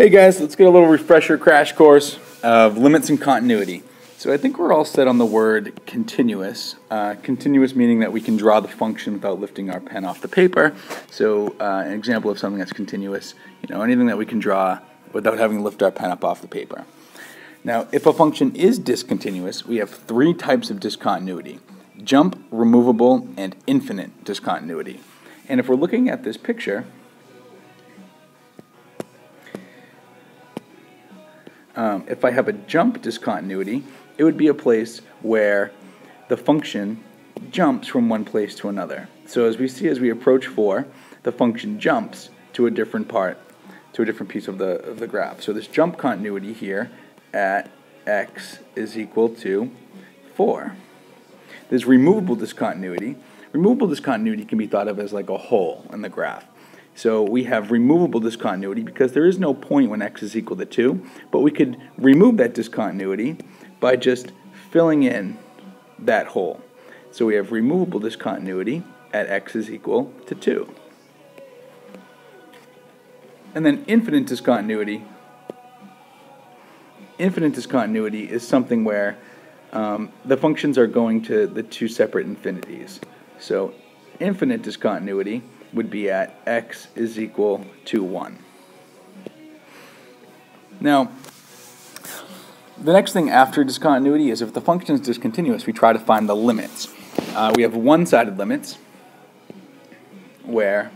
Hey guys, let's get a little refresher crash course of limits and continuity. So I think we're all set on the word continuous. Uh, continuous meaning that we can draw the function without lifting our pen off the paper. So uh, an example of something that's continuous, you know, anything that we can draw without having to lift our pen up off the paper. Now, if a function is discontinuous, we have three types of discontinuity. Jump, removable, and infinite discontinuity. And if we're looking at this picture, um, if I have a jump discontinuity, it would be a place where the function jumps from one place to another. So as we see as we approach 4, the function jumps to a different part, to a different piece of the, of the graph. So this jump continuity here at x is equal to 4. This removable discontinuity. Removable discontinuity can be thought of as like a hole in the graph. So we have removable discontinuity because there is no point when x is equal to 2, but we could remove that discontinuity by just filling in that hole. So we have removable discontinuity at x is equal to 2. And then infinite discontinuity. Infinite discontinuity is something where um, the functions are going to the two separate infinities. So infinite discontinuity would be at x is equal to 1. Now, the next thing after discontinuity is if the function is discontinuous, we try to find the limits. Uh, we have one-sided limits where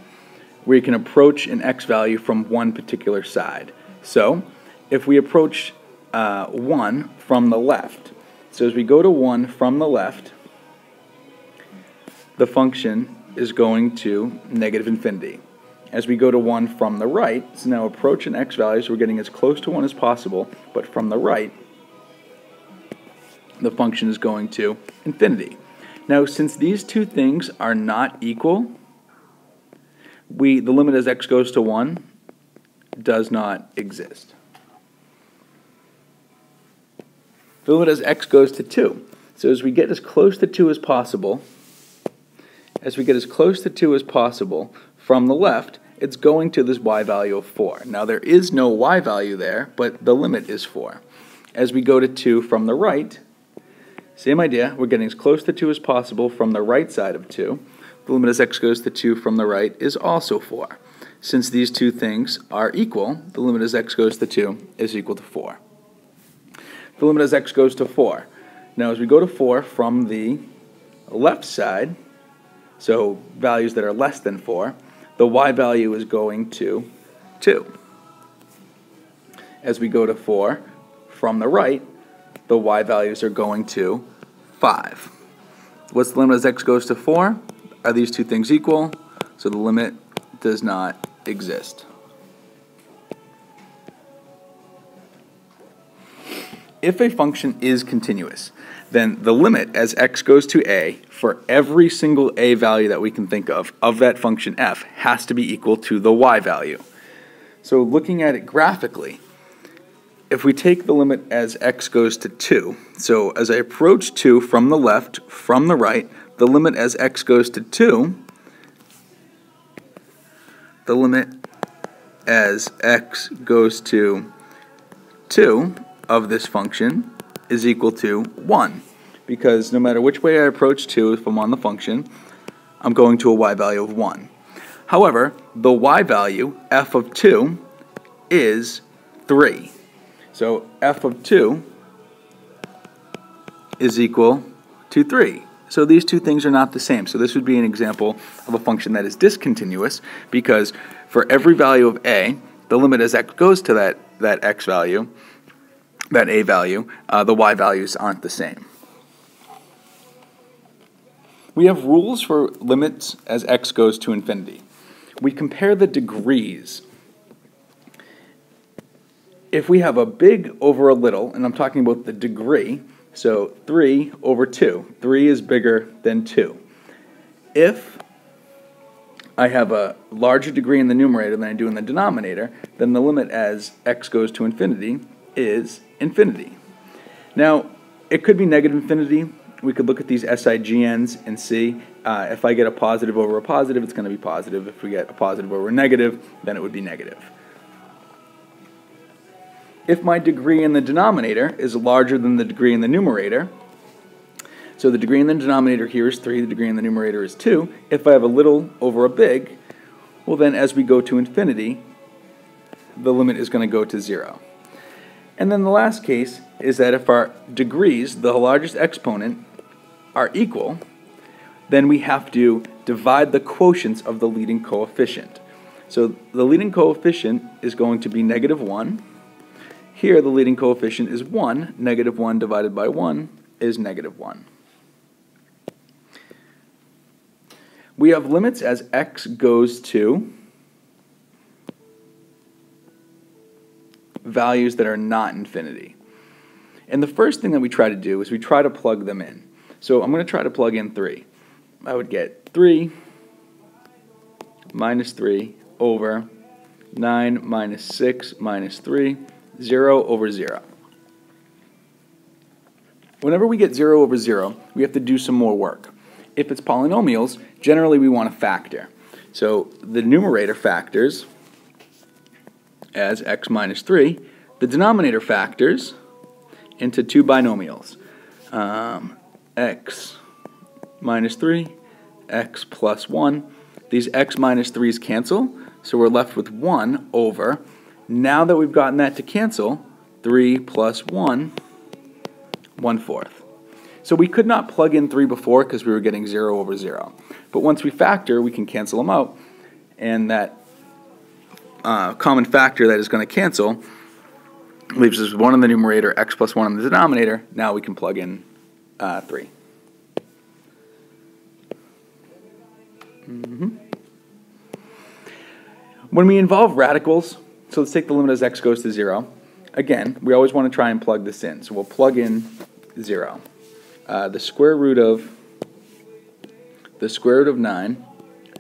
we can approach an x value from one particular side. So if we approach uh, 1 from the left, so as we go to 1 from the left, the function is going to negative infinity. As we go to 1 from the right, so now approach an x value, so we're getting as close to 1 as possible, but from the right, the function is going to infinity. Now, since these two things are not equal, we the limit as x goes to 1 does not exist. The limit as x goes to 2. So as we get as close to 2 as possible, as we get as close to 2 as possible from the left, it's going to this y value of 4. Now there is no y value there, but the limit is 4. As we go to 2 from the right, same idea, we're getting as close to 2 as possible from the right side of 2. The limit as x goes to 2 from the right is also 4. Since these two things are equal, the limit as x goes to 2 is equal to 4. The limit as x goes to 4. Now as we go to 4 from the left side, so values that are less than 4, the y value is going to 2. As we go to 4, from the right, the y values are going to 5. What's the limit as x goes to 4? Are these two things equal? So the limit does not exist. If a function is continuous, then the limit as x goes to a for every single a value that we can think of of that function f has to be equal to the y value. So looking at it graphically, if we take the limit as x goes to 2, so as I approach 2 from the left, from the right, the limit as x goes to 2, the limit as x goes to 2 of this function is equal to 1 because no matter which way I approach 2 if I'm on the function, I'm going to a y value of 1. However, the y value, f of 2, is 3. So f of 2 is equal to 3. So these two things are not the same. So this would be an example of a function that is discontinuous because for every value of a, the limit as x goes to that, that x value, that a value, uh, the y values aren't the same. We have rules for limits as x goes to infinity. We compare the degrees. If we have a big over a little, and I'm talking about the degree, so 3 over 2. 3 is bigger than 2. If I have a larger degree in the numerator than I do in the denominator, then the limit as x goes to infinity is infinity. Now, it could be negative infinity. We could look at these SIGNs and see uh, if I get a positive over a positive, it's going to be positive. If we get a positive over a negative, then it would be negative. if my degree in the denominator is larger than the degree in the numerator, so the degree in the denominator here is 3, the degree in the numerator is 2. If I have a little over a big, well then as we go to infinity, the limit is going to go to 0. And then the last case is that if our degrees, the largest exponent, are equal, then we have to divide the quotients of the leading coefficient. So the leading coefficient is going to be negative 1. Here the leading coefficient is 1. Negative 1 divided by 1 is negative 1. We have limits as x goes to values that are not infinity. And the first thing that we try to do is we try to plug them in. So I'm going to try to plug in 3. I would get 3 minus 3 over 9 minus 6 minus 3, 0 over 0. Whenever we get 0 over 0, we have to do some more work. If it's polynomials, generally we want to factor. So the numerator factors as x minus 3, the denominator factors into two binomials, um, x minus 3, x plus 1. These x minus 3's cancel, so we're left with 1 over. Now that we've gotten that to cancel, 3 plus 1, 1 fourth. So we could not plug in 3 before because we were getting 0 over 0. But once we factor, we can cancel them out, and that uh, common factor that is going to cancel leaves us 1 in the numerator, x plus 1 in the denominator. Now we can plug in uh, 3. Mm -hmm. When we involve radicals, so let's take the limit as x goes to 0. Again, we always want to try and plug this in. So we'll plug in 0. Uh, the square root of the square root of 9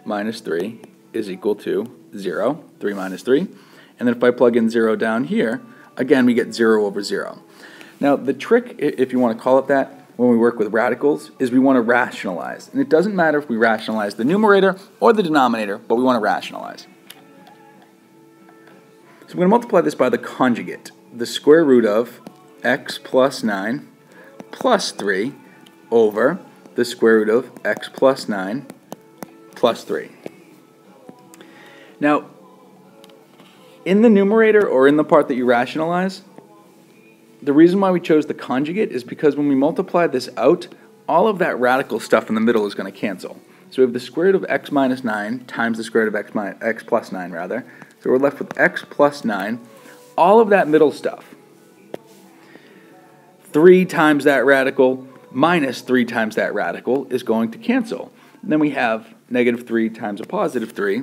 minus 3 is equal to 0. 3 minus 3. And then if I plug in 0 down here, again we get 0 over 0. Now the trick, if you want to call it that, when we work with radicals, is we want to rationalize. And it doesn't matter if we rationalize the numerator or the denominator, but we want to rationalize. So I'm going to multiply this by the conjugate, the square root of x plus 9 plus 3 over the square root of x plus 9 plus 3. Now, in the numerator or in the part that you rationalize, the reason why we chose the conjugate is because when we multiply this out, all of that radical stuff in the middle is going to cancel. So we have the square root of x minus 9 times the square root of x, minus, x plus 9, rather. So we're left with x plus 9. All of that middle stuff, 3 times that radical minus 3 times that radical is going to cancel. And then we have negative 3 times a positive 3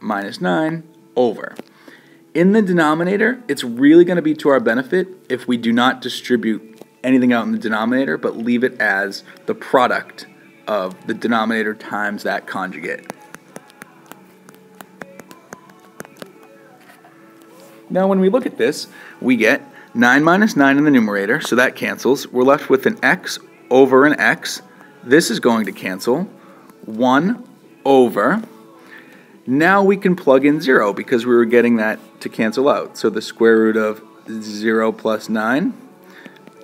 minus 9 over. In the denominator, it's really going to be to our benefit if we do not distribute anything out in the denominator, but leave it as the product of the denominator times that conjugate. Now when we look at this, we get 9 minus 9 in the numerator, so that cancels. We're left with an x over an x. This is going to cancel. 1 over now we can plug in 0 because we were getting that to cancel out. So the square root of 0 plus 9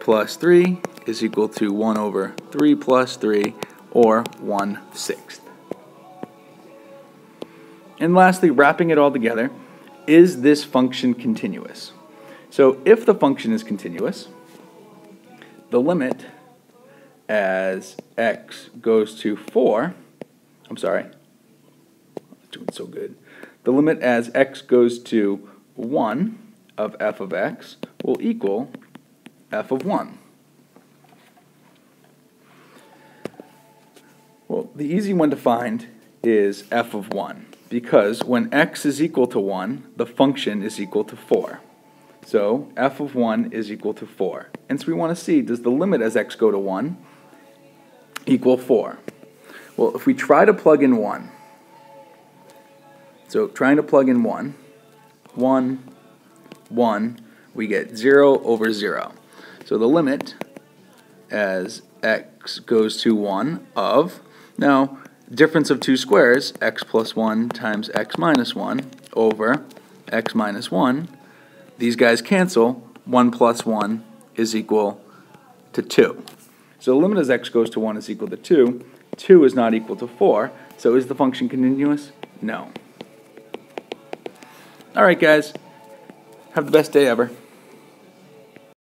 plus 3 is equal to 1 over 3 plus 3, or 1 sixth. And lastly, wrapping it all together, is this function continuous? So if the function is continuous, the limit as x goes to 4, I'm sorry, doing so good. The limit as x goes to 1 of f of x will equal f of 1. Well, the easy one to find is f of 1 because when x is equal to 1, the function is equal to 4. So f of 1 is equal to 4. And so we want to see, does the limit as x go to 1 equal 4? Well, if we try to plug in 1, so trying to plug in 1, 1, 1, we get 0 over 0. So the limit as x goes to 1 of, now difference of two squares, x plus 1 times x minus 1 over x minus 1, These guys cancel. 1 plus 1 is equal to 2. So the limit as x goes to 1 is equal to 2. 2 is not equal to 4. So is the function continuous? No. All right, guys. Have the best day ever.